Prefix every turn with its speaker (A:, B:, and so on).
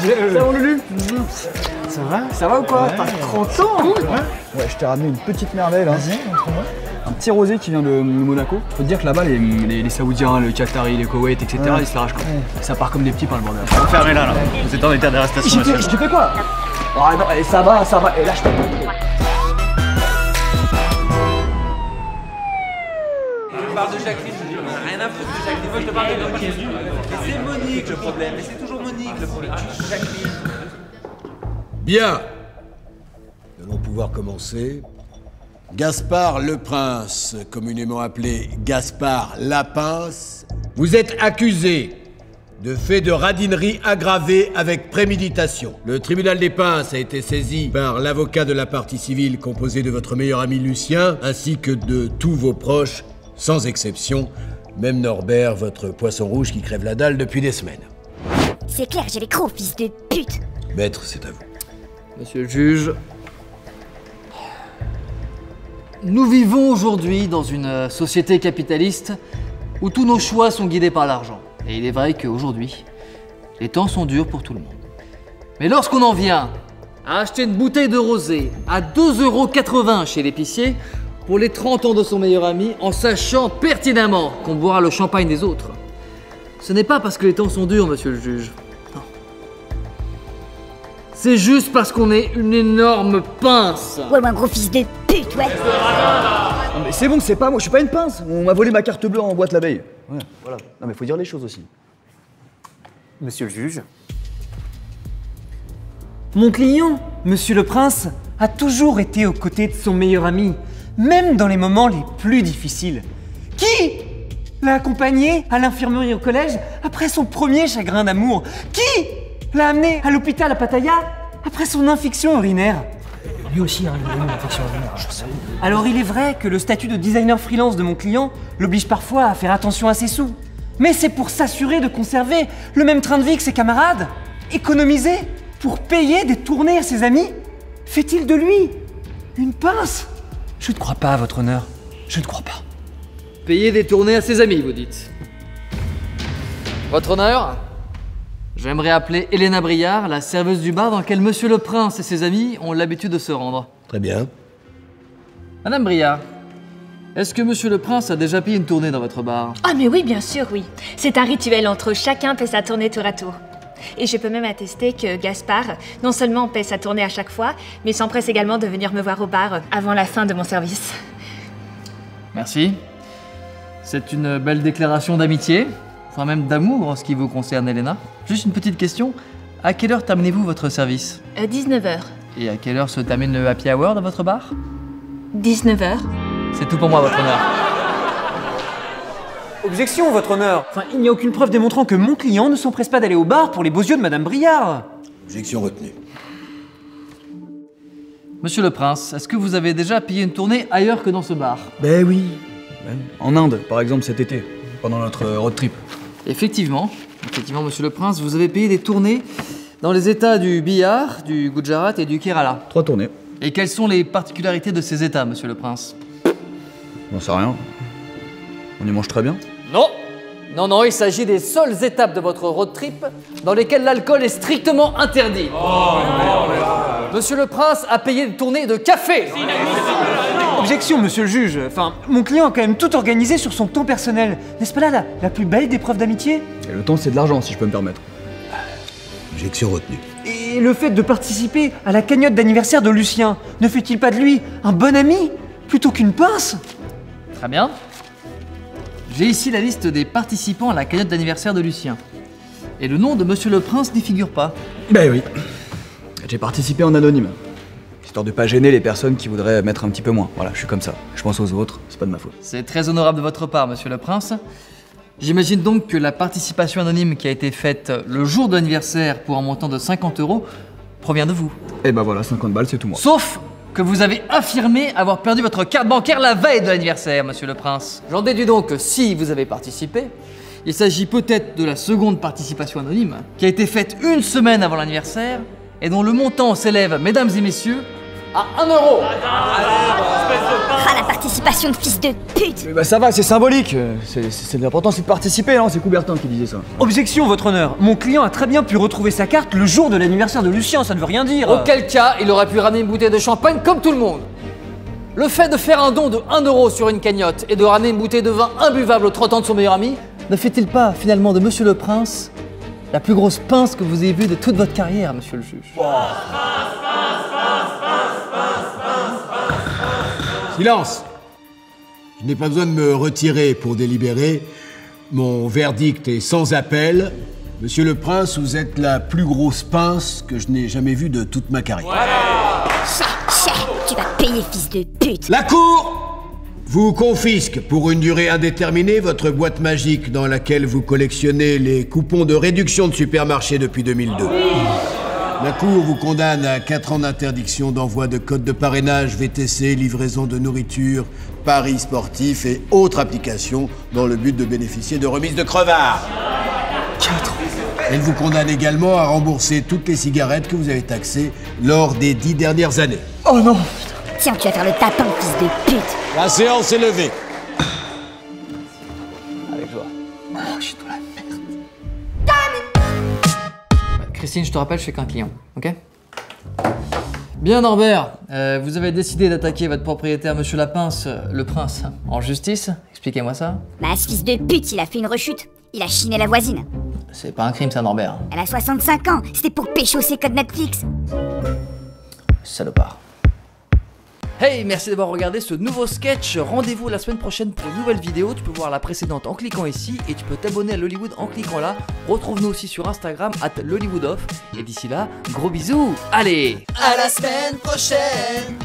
A: Ça va, Lulu Ça va? Ça va ou quoi? T'as 30 ans
B: Ouais, je t'ai ramené une petite merveille là. Un petit rosé qui vient de Monaco. Faut te dire que là-bas, les, les- les Saoudiens, le Qatari, les Koweït, etc., ils se l'arrachent quoi. Ça part comme des petits par le bordel.
C: Fermez là, là. Vous êtes en état d'arrestation.
B: Je te fais quoi? Ah non, eh, ça va, ça va. Et là, je t'attends.
D: Jacqueline. Mais c'est Monique le problème. Mais c'est toujours Monique le problème.
E: Bien. Nous allons pouvoir commencer. Gaspard le Prince, communément appelé Gaspard Lapince, vous êtes accusé de fait de radinerie aggravée avec préméditation. Le tribunal des Pinces a été saisi par l'avocat de la partie civile composé de votre meilleur ami Lucien, ainsi que de tous vos proches, sans exception, même Norbert, votre poisson rouge qui crève la dalle depuis des semaines.
F: C'est clair, j'ai les gros fils de pute.
E: Maître, c'est à vous.
G: Monsieur le juge, nous vivons aujourd'hui dans une euh, société capitaliste où tous nos choix sont guidés par l'argent. Et il est vrai qu'aujourd'hui, les temps sont durs pour tout le monde. Mais lorsqu'on en vient à acheter une bouteille de rosé à 2,80€ chez l'épicier pour les 30 ans de son meilleur ami en sachant pertinemment qu'on boira le champagne des autres, ce n'est pas parce que les temps sont durs, monsieur le juge. Non. C'est juste parce qu'on est une énorme pince.
F: Ouais, ouais, un gros fils de pute, ouais.
B: Non, mais c'est bon, c'est pas moi, je suis pas une pince. On m'a volé ma carte bleue en boîte la veille. Ouais, voilà. Non, mais faut dire les choses aussi.
A: Monsieur le juge. Mon client, Monsieur le Prince, a toujours été aux côtés de son meilleur ami, même dans les moments les plus difficiles. Qui l'a accompagné à l'infirmerie au collège après son premier chagrin d'amour? Qui l'a amené à l'hôpital à Pattaya après son infection urinaire?
H: Lui aussi, hein, a eu une infection urinaire, sais.
A: Alors il est vrai que le statut de designer freelance de mon client l'oblige parfois à faire attention à ses sous. Mais c'est pour s'assurer de conserver le même train de vie que ses camarades. Économiser pour payer des tournées à ses amis Fait-il de lui une pince? Je ne crois pas, à votre honneur. Je ne crois pas.
G: Payer des tournées à ses amis, vous dites. Votre honneur J'aimerais appeler Elena Briard, la serveuse du bar dans lequel Monsieur le Prince et ses amis ont l'habitude de se rendre.
E: Très bien.
G: Madame Briard, est-ce que Monsieur le Prince a déjà payé une tournée dans votre bar?
I: Ah mais oui, bien sûr, oui. C'est un rituel entre eux. chacun paie sa tournée tour à tour. Et je peux même attester que Gaspard, non seulement paie sa tournée à chaque fois, mais s'empresse également de venir me voir au bar avant la fin de mon service.
G: Merci. C'est une belle déclaration d'amitié, enfin même d'amour en ce qui vous concerne, Elena. Juste une petite question. À quelle heure terminez-vous votre service
I: Euh, 19h.
G: Et à quelle heure se termine le happy hour dans votre bar?
I: 19h.
G: C'est tout pour moi, votre honneur.
A: Objection, votre honneur Enfin, il n'y a aucune preuve démontrant que mon client ne s'empresse pas d'aller au bar pour les beaux yeux de Madame Briard.
E: Objection retenue.
G: Monsieur le Prince, est-ce que vous avez déjà payé une tournée ailleurs que dans ce bar?
B: Ben oui. Ouais. En Inde, par exemple, cet été, pendant notre road trip.
G: Effectivement, effectivement, Monsieur le Prince, vous avez payé des tournées dans les états du Bihar, du Gujarat et du Kerala.
B: Trois tournées.
G: Et quelles sont les particularités de ces états, Monsieur le Prince?
B: J'en sais rien. On y mange très bien.
G: Non Non, non, il s'agit des seules étapes de votre road trip dans lesquelles l'alcool est strictement interdit. Monsieur le Prince a payé des tournées de café
A: Objection, monsieur le juge. Enfin, mon client a quand même tout organisé sur son temps personnel. N'est-ce pas là la, la plus belle des preuves d'amitié?
B: Et le temps, c'est de l'argent, si je peux me permettre.
E: Objection retenue.
A: Et le fait de participer à la cagnotte d'anniversaire de Lucien ne fait-il pas de lui un bon ami plutôt qu'une pince?
G: Très bien. J'ai ici la liste des participants à la cagnotte d'anniversaire de Lucien. Et le nom de Monsieur le Prince n'y figure pas.
B: Ben oui. J'ai participé en anonyme. Histoire de pas gêner les personnes qui voudraient mettre un petit peu moins. Voilà, je suis comme ça. Je pense aux autres, c'est pas de ma faute.
G: C'est très honorable de votre part, Monsieur le Prince. J'imagine donc que la participation anonyme qui a été faite le jour de l'anniversaire pour un montant de 50 euros provient de vous.
B: Et ben voilà, 50 balles, c'est tout moi.
G: Sauf que vous avez affirmé avoir perdu votre carte bancaire la veille de l'anniversaire, Monsieur le Prince. J'en déduis donc que si vous avez participé, il s'agit peut-être de la seconde participation anonyme qui a été faite une semaine avant l'anniversaire et dont le montant s'élève, mesdames et messieurs, à 1 euro.
F: Ah, la participation de fils de pute
B: Mais bah ça va, c'est symbolique. C'est l'important, c'est de participer, non C'est Coubertin qui disait ça.
A: Objection, votre honneur. Mon client a très bien pu retrouver sa carte le jour de l'anniversaire de Lucien, ça ne veut rien dire.
G: Auquel cas, il aurait pu ramener une bouteille de champagne comme tout le monde. Le fait de faire un don de 1 euro sur une cagnotte et de ramener une bouteille de vin imbuvable au 30 ans de son meilleur ami ne fait-il pas finalement de Monsieur le Prince la plus grosse pince que vous ayez vue de toute votre carrière, Monsieur le juge?
E: Silence Je n'ai pas besoin de me retirer pour délibérer. Mon verdict est sans appel. Monsieur le Prince, vous êtes la plus grosse pince que je n'ai jamais vue de toute ma carrière.
F: Cher, cher, tu vas payer, fils de pute
E: La Cour vous confisque pour une durée indéterminée votre boîte magique dans laquelle vous collectionnez les coupons de réduction de supermarché depuis 2002. La Cour vous condamne à 4 ans d'interdiction d'envoi de codes de parrainage, VTC, livraison de nourriture, paris sportifs et autres applications dans le but de bénéficier de remises de crevards. 4 Elle vous condamne également à rembourser toutes les cigarettes que vous avez taxées lors des 10 dernières années.
B: Oh non
F: Tiens, tu vas faire le tapin, fils de pute
E: La séance est levée.
G: Christine, je te rappelle, je suis qu'un client, ok? Bien Norbert, euh, vous avez décidé d'attaquer votre propriétaire Monsieur Lapince, le prince, en justice. Expliquez-moi ça.
F: Bah, ce fils de pute, il a fait une rechute. Il a chiné la voisine.
G: C'est pas un crime ça Norbert.
F: Elle a 65 ans. C'était pour pécho ses codes Netflix.
G: Salopard. Hey, merci d'avoir regardé ce nouveau sketch. Rendez-vous la semaine prochaine pour une nouvelle vidéo. Tu peux voir la précédente en cliquant ici et tu peux t'abonner à l'Hollywood en cliquant là. Retrouve-nous aussi sur Instagram at l'Hollywoodoff. Et d'ici là, gros bisous. Allez
J: À la semaine prochaine